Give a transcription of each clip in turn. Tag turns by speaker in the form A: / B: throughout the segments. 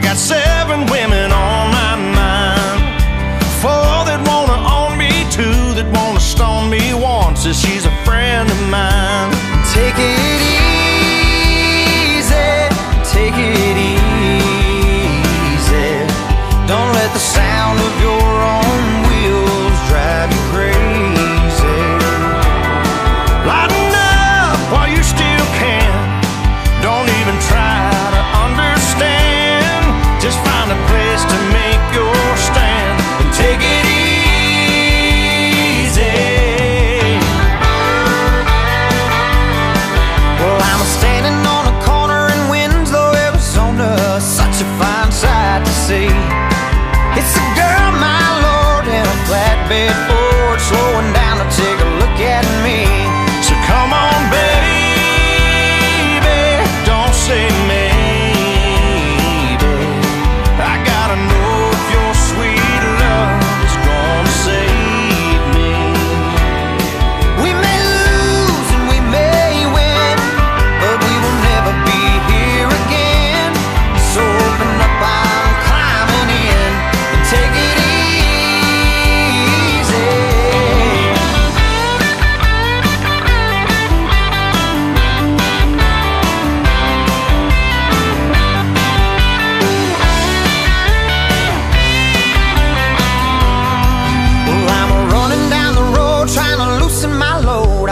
A: I got seven women on my mind. Four that wanna own me, two that wanna stone me. One says she's a friend of mine.
B: such a fine sight to see. It's a girl, my lord, in a flatbed Ford, slowing down to take a look at me.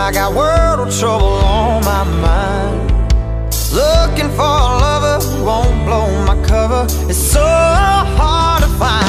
B: I got world trouble on my mind. Looking for a lover who won't blow my cover. It's so hard to find